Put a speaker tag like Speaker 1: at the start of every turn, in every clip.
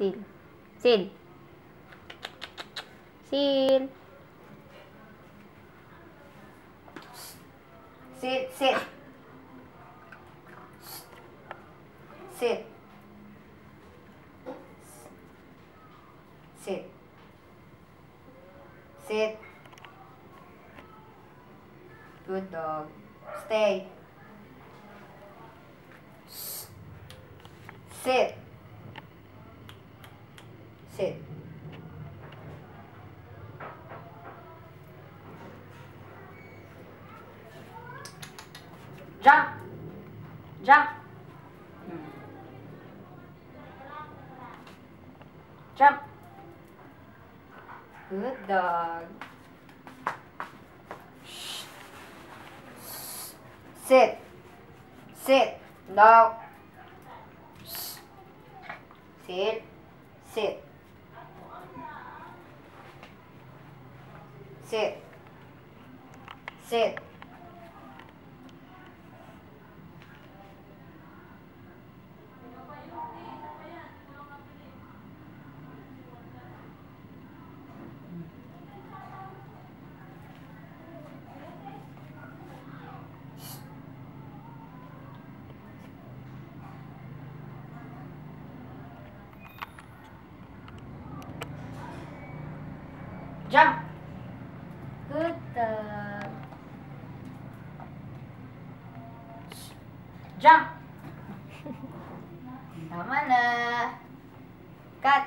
Speaker 1: xin, xin, xin,
Speaker 2: xin, xin, xin, Sit. Sit. Good dog. Stay. Sit. Sit. Jump. Jump. Jump. Good dog. Sit. Sit. No. Sit. Sit. Sit. Sit. Jump. Good dog. Jump. Tama na. Cut.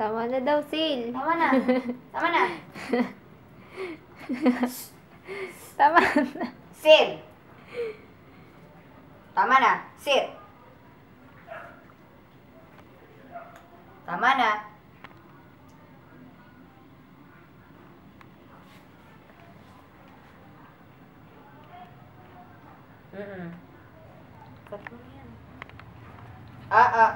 Speaker 1: Tama na daw, Sil.
Speaker 2: Tama na. Tama na.
Speaker 1: Tama na.
Speaker 2: Sit. Tama na. Sit. Tama na. Mm-mm. Tatlo yan. Ah, ah.